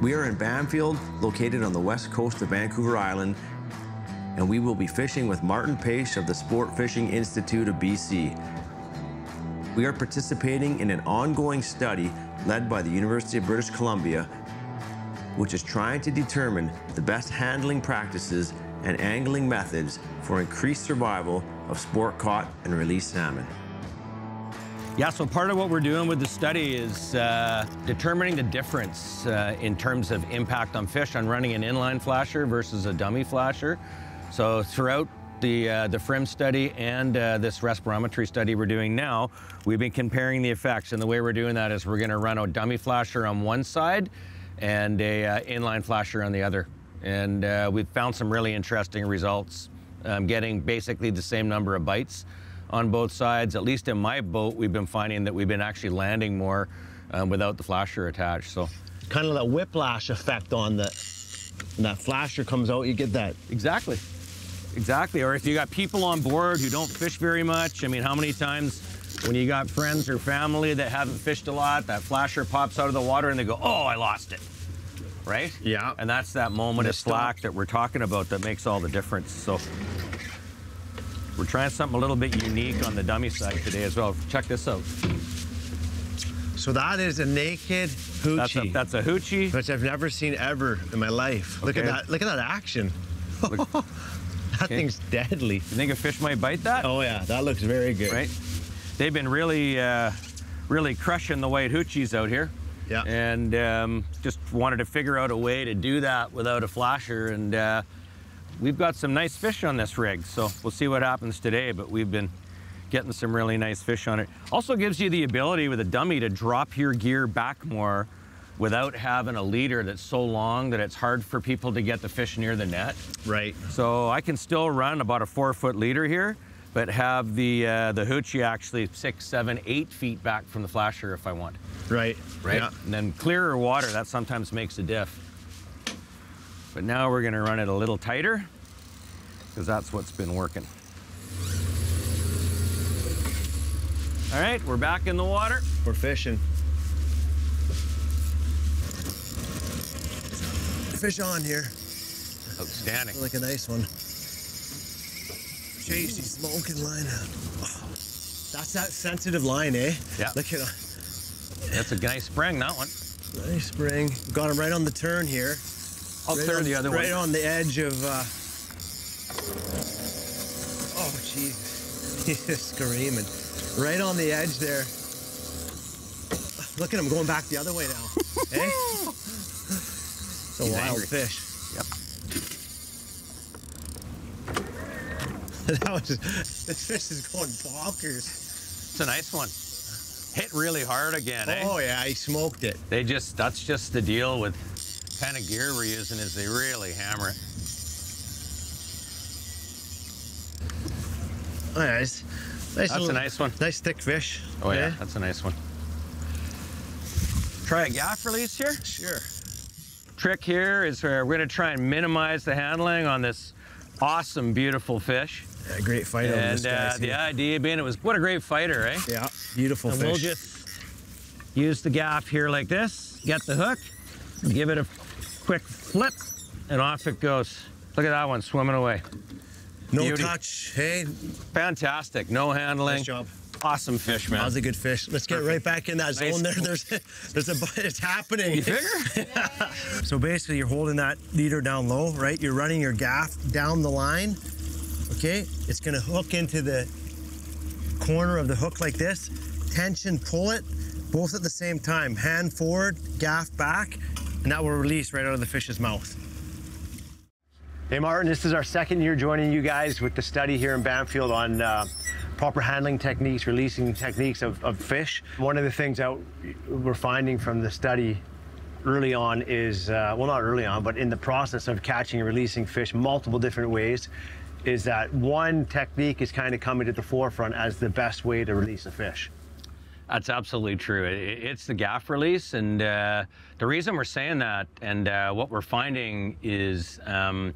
We are in Bamfield, located on the west coast of Vancouver Island, and we will be fishing with Martin Paish of the Sport Fishing Institute of BC. We are participating in an ongoing study led by the University of British Columbia, which is trying to determine the best handling practices and angling methods for increased survival of sport caught and released salmon. Yeah, so part of what we're doing with the study is uh, determining the difference uh, in terms of impact on fish on running an inline flasher versus a dummy flasher. So throughout the, uh, the FRIM study and uh, this respirometry study we're doing now, we've been comparing the effects. And the way we're doing that is we're gonna run a dummy flasher on one side and a uh, inline flasher on the other. And uh, we've found some really interesting results, um, getting basically the same number of bites on both sides. At least in my boat, we've been finding that we've been actually landing more um, without the flasher attached. So Kind of that whiplash effect on the, when that flasher comes out, you get that. exactly, exactly. Or if you got people on board who don't fish very much, I mean, how many times when you got friends or family that haven't fished a lot, that flasher pops out of the water and they go, "Oh, I lost it." Right? Yeah. And that's that moment of slack that we're talking about that makes all the difference. So we're trying something a little bit unique on the dummy side today as well. Check this out. So that is a naked That's hoochie, a, that's a hoochie. which I've never seen ever in my life. Look at that, look at that action. Look- that Okay. thing's deadly. You think a fish might bite that? Oh yeah, that looks very good. Right? They've been really, uh, really crushing the white hoochies out here. Yeah. And um, just wanted to figure out a way to do that without a flasher. And uh, we've got some nice fish on this rig, so we'll see what happens today. But we've been getting some really nice fish on it. Also gives you the ability with a dummy to drop your gear back more without having a leader that's so long that it's hard for people to get the fish near the net. Right. So I can still run about a four foot leader here, but have the uh, the hoochie actually six, seven, eight feet back from the flasher if I want. Right. Right? Yeah. And then clearer water, that sometimes makes a diff. But now we're gonna run it a little tighter because that's what's been working. All right, we're back in the water. We're fishing. Fish on here. Outstanding. Like a nice one. Jeez, he's smoking line. Oh, that's that sensitive line, eh? Yeah. Look at that. That's a nice spring, that one. nice spring. Got him right on the turn here. I'll right clear on, the other way. right one. on the edge of. Uh... Oh, Jesus. He's screaming. Right on the edge there. Look at him going back the other way now. eh? It's a He's wild angry. fish. Yep. that was this fish is going bonkers. It's a nice one. Hit really hard again, eh? Oh yeah, he smoked it. They just, that's just the deal with kind of gear we're using is they really hammer it. Oh, yeah, nice That's a nice one. Nice thick fish. Oh yeah, eh? that's a nice one. Try a gaff release here. Sure. Trick here is we're gonna try and minimize the handling on this awesome, beautiful fish. Yeah, great fight over this And uh, the idea being it was, what a great fighter, eh? yeah, beautiful And fish. we'll just use the gaff here like this, get the hook, give it a quick flip, and off it goes. Look at that one swimming away. no beauty. touch. Hey, Fantastic, no handling. nice job. Awesome fish, man. That was a good fish. Let's get right back in that Nice. zone there. There's, there's a, it's happening. You figure? So basically, you're holding that leader down low, right? You're running your gaff down the line. Okay, it's gonna hook into the corner of the hook like this. Tension, pull it, both at the same time. Hand forward, gaff back, and that will release right out of the fish's mouth. Hey Martin, this is our second year joining you guys with the study here in Bamfield on uh, proper handling techniques, releasing techniques of, of fish. One of the things that we're finding from the study early on is, uh, well, not early on, but in the process of catching and releasing fish multiple different ways, is that one technique is kind of coming to the forefront as the best way to release a fish. That's absolutely true. It's the gaff release, and uh, the reason we're saying that, and uh, what we're finding is um,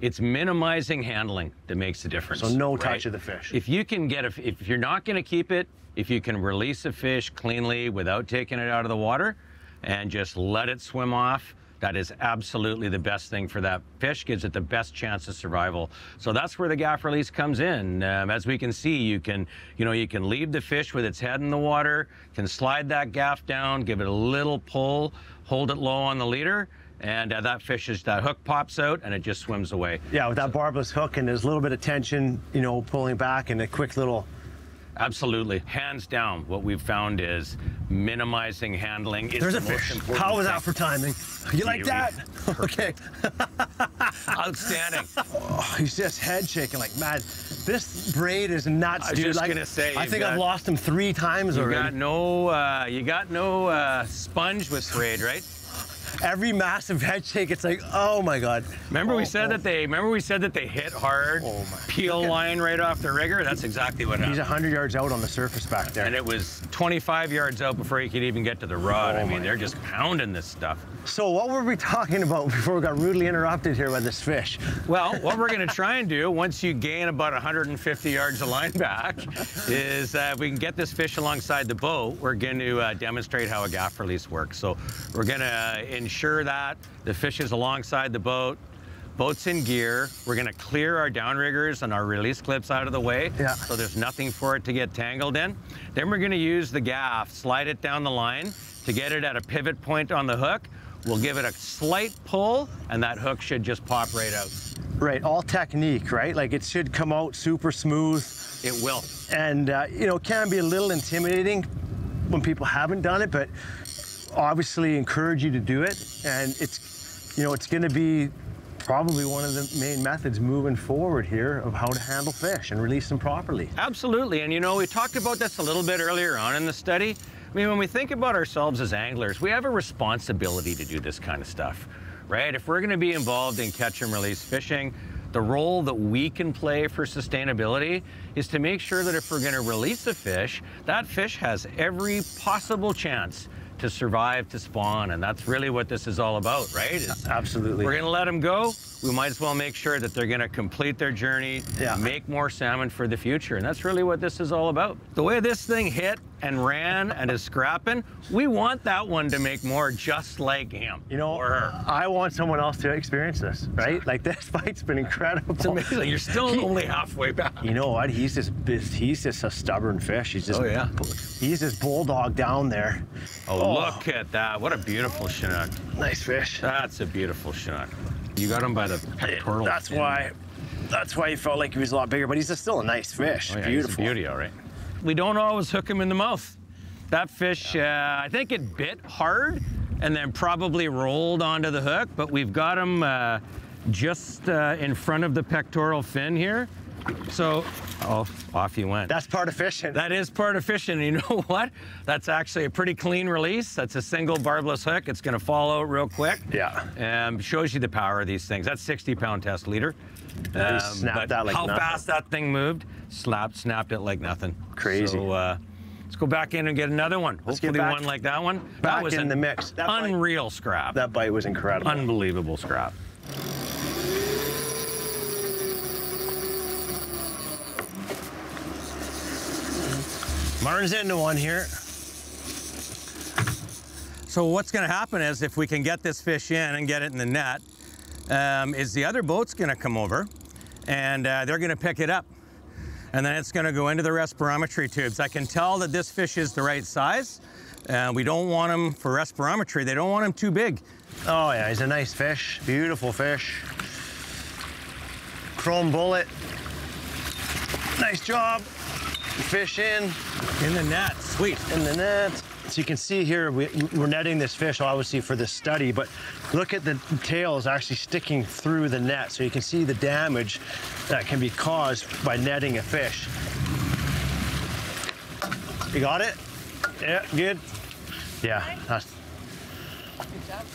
it's minimizing handling that makes the difference. So no right? touch of the fish. If you can get a, if you're not going to keep it, if you can release a fish cleanly without taking it out of the water, and just let it swim off, that is absolutely the best thing for that fish, gives it the best chance of survival. So that's where the gaff release comes in. Um, as we can see, you can, you know, you can leave the fish with its head in the water, can slide that gaff down, give it a little pull, hold it low on the leader, and uh, that fish is that hook pops out and it just swims away. Yeah, with that barbless hook and there's a little bit of tension, you know, pulling back and a quick little. Absolutely, hands down. What we've found is minimizing handling. Is There's the a most fish. important How was that for timing? You like that? Okay. Outstanding. Oh, he's just head shaking like mad. This braid is nuts, I was dude. just like, gonna say, I think I've lost him three times You already. got no, uh, you got no uh, sponge with braid, right? Every massive head shake, it's like, oh my god. Remember we Oh, said oh. that they, remember we said that they hit hard, Oh, peel line right off the rigger. That's exactly what happened. He's happened. 100 yards out on the surface back there. And it was 25 yards out before he could even get to the rod. I Oh, mean, they're just pounding this stuff. So what were we talking about before we got rudely interrupted here by this fish? Well, what we're going to try and do once you gain about 150 yards of line back is uh, if we can get this fish alongside the boat, we're going to uh, demonstrate how a gaff release works. So we're going to ensure that the fish is alongside the boat, boat's in gear. We're going to clear our downriggers and our release clips out of the way Yeah. so there's nothing for it to get tangled in. Then we're going to use the gaff, slide it down the line to get it at a pivot point on the hook. We'll give it a slight pull, and that hook should just pop right out. Right, all technique, right? Like it should come out super smooth. It will. And, uh, you know, it can be a little intimidating when people haven't done it, but obviously encourage you to do it. And it's, you know, it's going to be probably one of the main methods moving forward here of how to handle fish and release them properly. Absolutely. And you know, we talked about this a little bit earlier on in the study. I mean, when we think about ourselves as anglers, we have a responsibility to do this kind of stuff, right? If we're going to be involved in catch and release fishing, the role that we can play for sustainability is to make sure that if we're going to release a fish, that fish has every possible chance to survive, to spawn. And that's really what this is all about, right? Is Absolutely. we're going to let them go. We might as well make sure that they're going to complete their journey, Yeah. make more salmon for the future. And that's really what this is all about. The way this thing hit and ran and is scrapping, we want that one to make more just like him. You know, or her. I want someone else to experience this, right? Like this fight's been incredible. It's amazing. You're still He- only halfway back. You know what? He's just he's just a stubborn fish. He's just Oh, yeah. he's this bulldog down there. Oh, oh. look at that. What a beautiful Chinook. Nice fish. That's a beautiful Chinook. You got him by the pectoral. That's fin. why that's why he felt like he was a lot bigger, but he's still a nice fish. Oh, yeah, Beautiful. He's a beauty, all right. We don't always hook him in the mouth. That fish, uh, I think it bit hard and then probably rolled onto the hook, but we've got him uh, just uh, in front of the pectoral fin here. So, oh, off you went. That's part of fishing. That is part of fishing. You know what? That's actually a pretty clean release. That's a single barbless hook. It's going to fall out real quick. Yeah. And shows you the power of these things. That's 60 pound test leader. He snapped that like how nothing. fast that thing moved, slapped, snapped it like nothing. Crazy. So uh, let's go back in and get another one. Let's get Hopefully back- one like that one. back that was in the mix. That bite- unreal scrap. that bite was incredible. Unbelievable scrap. Martin's into one here. So what's going to happen is if we can get this fish in and get it in the net, um, is the other boat's going to come over and uh, they're going to pick it up. And then it's going to go into the respirometry tubes. I can tell that this fish is the right size. Uh, we don't want them for respirometry. They don't want them too big. Oh yeah, he's a nice fish. Beautiful fish. Chrome bullet. Nice job. Fish in, In the net, sweet. in the net. So you can see here, we, we're netting this fish obviously for this study, but look at the tail is actually sticking through the net. So you can see the damage that can be caused by netting a fish. You got it? Yeah, good. Yeah, that's,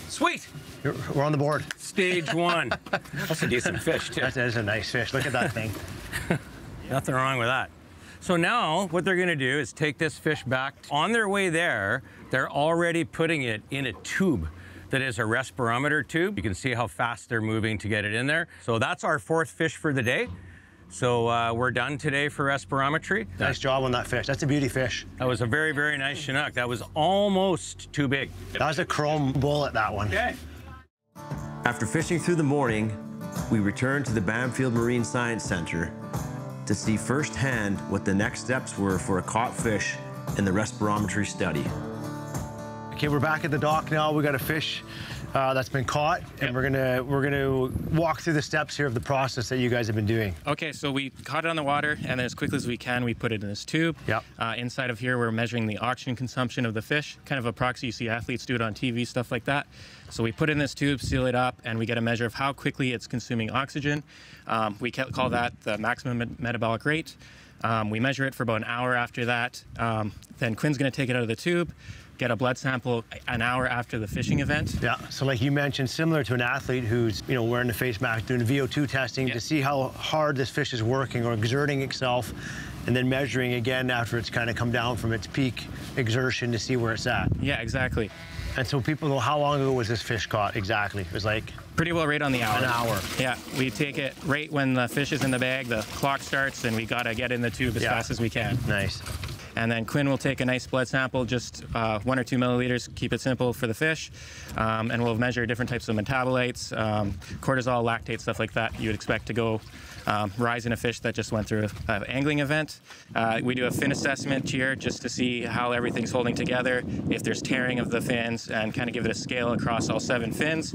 Sweet. you're- we're on the board. Stage one. That's a decent fish too. That is a nice fish. Look at that thing. Nothing wrong with that. So now what they're gonna do is take this fish back. On their way there, they're already putting it in a tube that is a respirometer tube. You can see how fast they're moving to get it in there. So that's our fourth fish for the day. So uh, we're done today for respirometry. Nice job on that fish. That's a beauty fish. That was a very, very nice Chinook. That was almost too big. That was a chrome bullet, that one. Okay. After fishing through the morning, we returned to the Bamfield Marine Science Center to see firsthand what the next steps were for a caught fish in the respirometry study. Okay, we're back at the dock now. We got a fish uh, that's been caught, and we're gonna we're gonna walk through the steps here of the process that you guys have been doing. Okay, so we caught it on the water, and then as quickly as we can, we put it in this tube. Yep. Uh, inside of here, we're measuring the oxygen consumption of the fish, kind of a proxy. You see athletes do it on TV, stuff like that. So we put in this tube, seal it up, and we get a measure of how quickly it's consuming oxygen. Um, we call that the maximum met- metabolic rate. Um, we measure it for about an hour after that. Um, then Quinn's going to take it out of the tube, get a blood sample an hour after the fishing event. Yeah. So like you mentioned, similar to an athlete who's you know wearing the face mask, doing VO2 testing Yeah. to see how hard this fish is working or exerting itself, and then measuring again after it's kind of come down from its peak exertion to see where it's at. Yeah, exactly. And so people know how long ago was this fish caught exactly? It was like Pretty well right on the hour. An hour. Yeah, we take it right when the fish is in the bag, the clock starts, and we got to get in the tube as Yeah. fast as we can. nice. And then Quinn will take a nice blood sample, just uh, one or two milliliters, keep it simple for the fish. Um, and we'll measure different types of metabolites, um, cortisol, lactate, stuff like that you would expect to go um, rise in a fish that just went through an angling event. Uh, we do a fin assessment here just to see how everything's holding together, if there's tearing of the fins, and kind of give it a scale across all seven fins.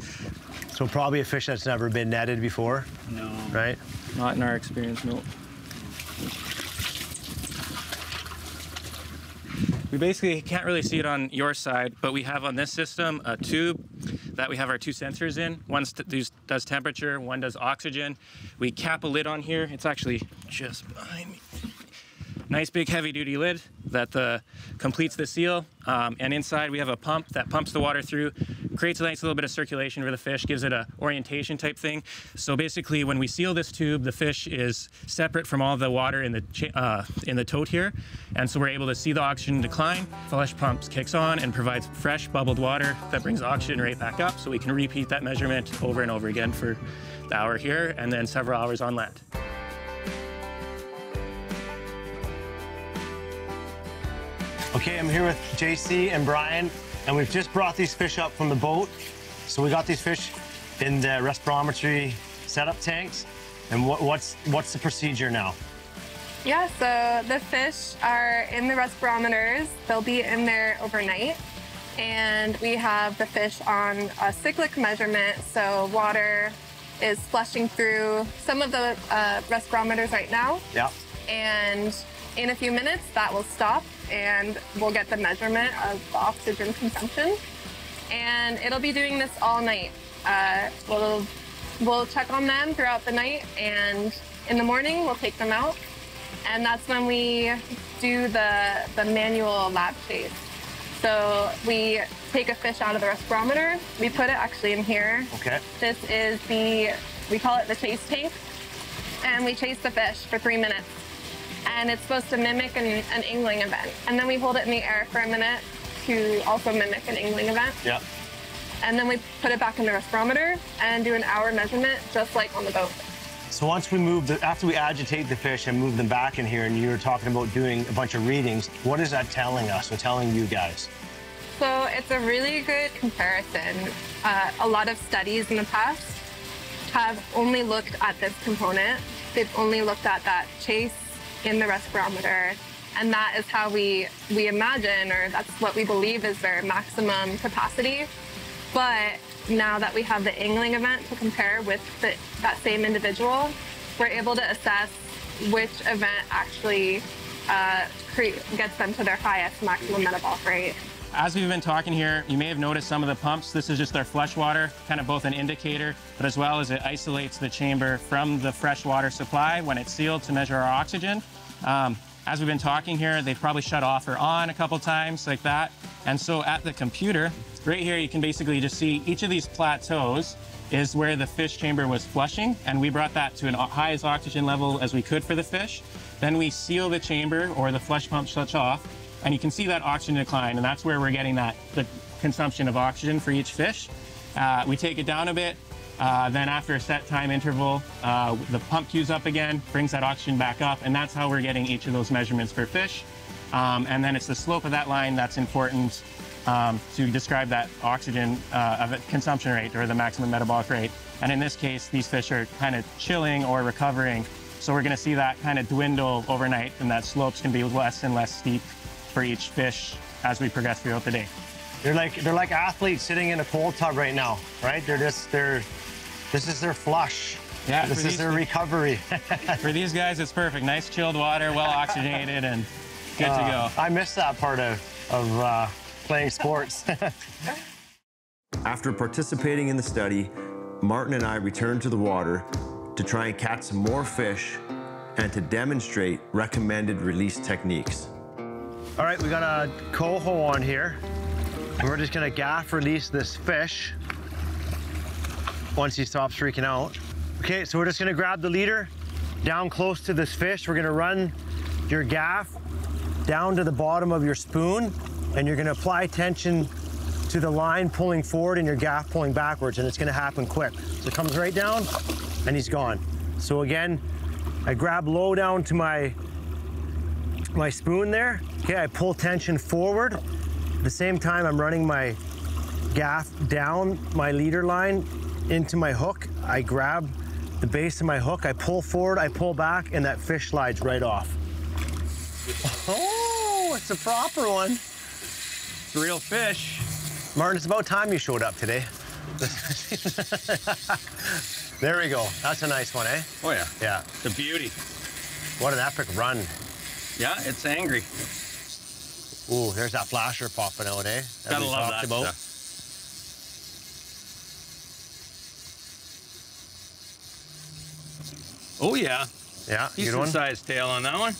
So probably a fish that's never been netted before, No. right? Not in our experience, no. We basically can't really see it on your side, but we have on this system a tube that we have our two sensors in. One does- temperature, one does oxygen. We cap a lid on here. It's actually just behind me. Nice big heavy duty lid that the, completes the seal. Um, and inside we have a pump that pumps the water through, creates a nice little bit of circulation for the fish, gives it a orientation type thing. So basically when we seal this tube, the fish is separate from all the water in the, uh, in the tote here. And so we're able to see the oxygen decline. Flush pumps kicks on and provides fresh bubbled water that brings oxygen right back up. So we can repeat that measurement over and over again for the hour here and then several hours on land. Okay, I'm here with JC and Brian, and we've just brought these fish up from the boat. So we got these fish in the respirometry setup tanks. And what, what's what's the procedure now? Yeah, so the fish are in the respirometers. They'll be in there overnight. And we have the fish on a cyclic measurement. So water is flushing through some of the uh, respirometers right now. Yeah. And in a few minutes, that will stop and we'll get the measurement of the oxygen consumption. And it'll be doing this all night. Uh, we'll, we'll check on them throughout the night and in the morning, we'll take them out. And that's when we do the, the manual lab chase. So we take a fish out of the respirometer. We put it actually in here. Okay. This is the, we call it the chase tank. And we chase the fish for three minutes. And it's supposed to mimic an, an angling event. And then we hold it in the air for a minute to also mimic an angling event. Yeah. And then we put it back in the respirometer and do an hour measurement just like on the boat. So once we move the, after we agitate the fish and move them back in here, and you were talking about doing a bunch of readings, what is that telling us or telling you guys? So it's a really good comparison. Uh, a lot of studies in the past have only looked at this component. They've only looked at that chase in the respirometer. And that is how we, we imagine, or that's what we believe is their maximum capacity. But now that we have the angling event to compare with the, that same individual, we're able to assess which event actually uh, gets them to their highest maximum metabolic rate. As we've been talking here, you may have noticed some of the pumps. This is just our flush water, kind of both an indicator, but as well as it isolates the chamber from the fresh water supply when it's sealed to measure our oxygen. Um, as we've been talking here, they've probably shut off or on a couple times like that. And so at the computer, right here, you can basically just see each of these plateaus is where the fish chamber was flushing, and we brought that to an highest oxygen level as we could for the fish. Then we seal the chamber or the flush pump shuts off, and you can see that oxygen decline, and that's where we're getting that the consumption of oxygen for each fish. Uh, we take it down a bit, uh, then after a set time interval, uh, the pump cues up again, brings that oxygen back up, and that's how we're getting each of those measurements for fish. Um, and then it's the slope of that line that's important um, to describe that oxygen uh, consumption rate or the maximum metabolic rate. And in this case, these fish are kind of chilling or recovering. So we're going to see that kind of dwindle overnight, and that slopes can be less and less steep for each fish as we progress throughout the day. They're like they're like athletes sitting in a cold tub right now, right? They're just they're this is their flush. Yeah, this is their recovery. for these guys, it's perfect. Nice chilled water, well oxygenated, and good uh, to go. I miss that part of of uh, playing sports. After participating in the study, Martin and I returned to the water to try and catch some more fish and to demonstrate recommended release techniques. All right, we got a coho on here. We're just gonna gaff release this fish once he stops freaking out. Okay, so we're just gonna grab the leader down close to this fish. We're gonna run your gaff down to the bottom of your spoon and you're gonna apply tension to the line pulling forward and your gaff pulling backwards and it's gonna happen quick. So it comes right down and he's gone. So again, I grab low down to my, my spoon there. Okay, I pull tension forward. At the same time, I'm running my gaff down my leader line into my hook. I grab the base of my hook, I pull forward, I pull back, and that fish slides right off. Oh, it's a proper one. It's a real fish. Martin, it's about time you showed up today. there we go. That's a nice one, eh? Oh, yeah. Yeah. The beauty. What an epic run. Yeah, it's angry. Ooh, there's that flasher popping out, eh? That Gotta love that about. Stuff. Oh, yeah. Yeah, decent sized tail on that one.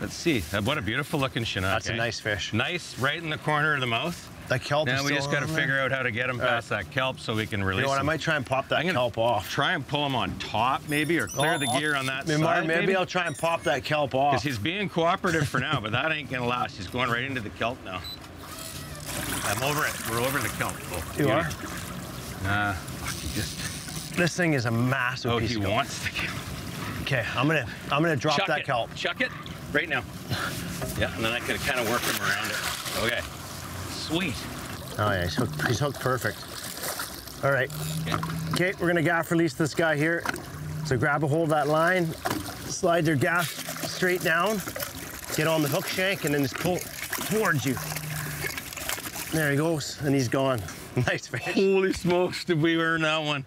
Let's see. Uh, what a beautiful looking Chinook. That's eh? a nice fish. Nice, right in the corner of the mouth. That kelp now we just got to figure out how to get him past that kelp so we can release You know what, him. I might try and pop that kelp off. Try and pull him on top maybe or clear oh, the gear on that maybe, side. Maybe, maybe I'll try and pop that kelp off. Because he's being cooperative for now, but that ain't to last. He's going right into the kelp now. I'm over it. We're over the kelp. Oh, you are? Uh, he just... This thing is a massive oh, piece he of kelp. wants the kelp. Okay, I'm gonna I'm gonna drop Chuck that it. kelp. Chuck it right now. Yeah, and then I can kind of work him around it. Okay. Sweet. Oh yeah, he's hooked, he's hooked perfect. All right. Okay. we're gonna gaff release this guy here. So grab a hold of that line, slide your gaff straight down, get on the hook shank, and then just pull towards you. There he goes, and he's gone. nice fish. Holy smokes, did we earn that one?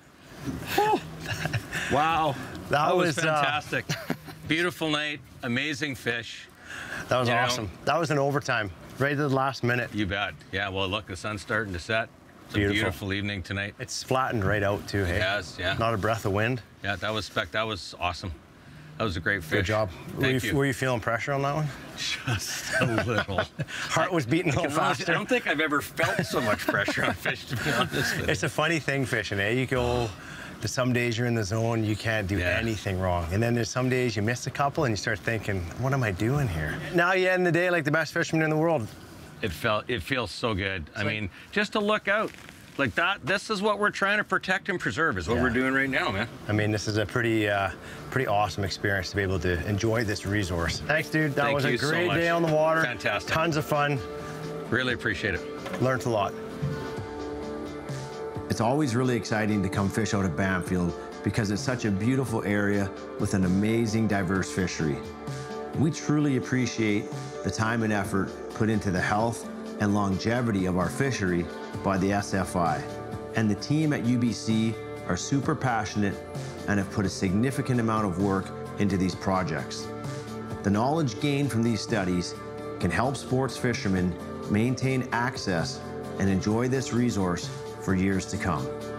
wow. That, that was, was, uh, fantastic. Uh, Beautiful night, amazing fish. That was you awesome. Know? That was an overtime, right at the last minute. You bet. Yeah, well, look, the sun's starting to set. It's beautiful. a beautiful evening tonight. It's flattened right out too, hey? Yes, yeah. Not a breath of wind. Yeah, that was spec. That was awesome. That was a great fish. Good job. Thank were, you, you, were you feeling pressure on that one? Just a little. Heart was beating a little faster. I don't think I've ever felt so much pressure on fish, to be honest. It's a funny thing fishing, eh? You go some days you're in the zone, you can't do yeah. anything wrong. And then there's some days you miss a couple and you start thinking, what am I doing here? Now you end the day like the best fisherman in the world. It felt it feels so good. It's I like, mean, just to look out. Like that, this is what we're trying to protect and preserve, is what yeah. we're doing right now, man. I mean, this is a pretty, uh, pretty awesome experience to be able to enjoy this resource. Thanks, dude. That Thank was a great so day on the water. Fantastic. Tons of fun. Really appreciate it. Learned a lot. It's always really exciting to come fish out at Bamfield because it's such a beautiful area with an amazing diverse fishery. We truly appreciate the time and effort put into the health and longevity of our fishery by the SFI. And the team at UBC are super passionate and have put a significant amount of work into these projects. The knowledge gained from these studies can help sports fishermen maintain access and enjoy this resource for years to come.